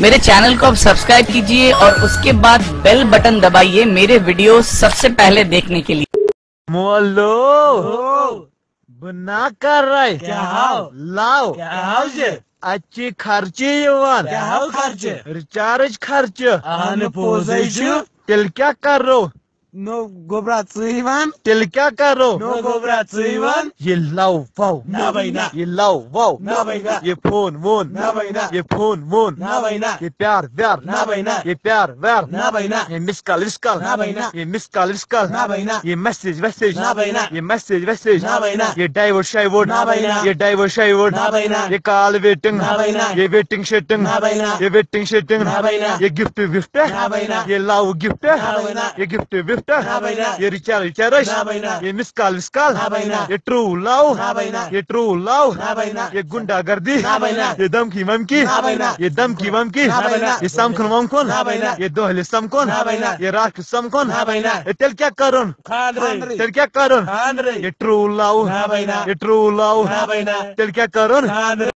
मेरे चैनल को आप सब्सक्राइब कीजिए और उसके बाद बेल बटन दबाइए मेरे वीडियो सबसे पहले देखने के लिए। मोलो बना कर रहे क्या? लाव क्या? आजची खर्ची खर्च? रिचार्ज खर्च। तिल क्या कर रो गोबराचं इमान तेल क्या कर रो नो गोबराचं इमान ये लाव वाव ना बाई ना ये लाव वाव ना बाई ना ये फ़ोन वोन ना बाई ना ये फ़ोन वोन ना बाई ना ये प्यार व्यार ना बाई ना ये प्यार व्यार ना बाई ना ये मिस कॉल मिस कॉल ना बाई ना ये मिस कॉल मिस कॉल ना बाई ना ये मैसेज मैसेज ना बाई ना ये मैसेज मैसेज ना बाई ना ये डाइवर्ट शाइवर्ट ना बाई ना ये डाइवर्ट शाइवर्ट ना बाई ना ये कॉल वेटिंग ना बाई ना ये वेटिंग शेटिंग गिफ्ट ये रिचार्ज रिचार्ज ये मिस कॉल मिस कॉल ये ट्रू लव ये ट्रू लव ये गुंडागर्दी ना बाई ये धमकी ममकी ना बाई ना ये धमकी ममकी ना ये समखुन वमखुन ये दोहले समखुन ये राख समखुन ये तेल क्या करून तेल क्या करून ये ट्रू लव ये ट्रू लव तेल क्या करून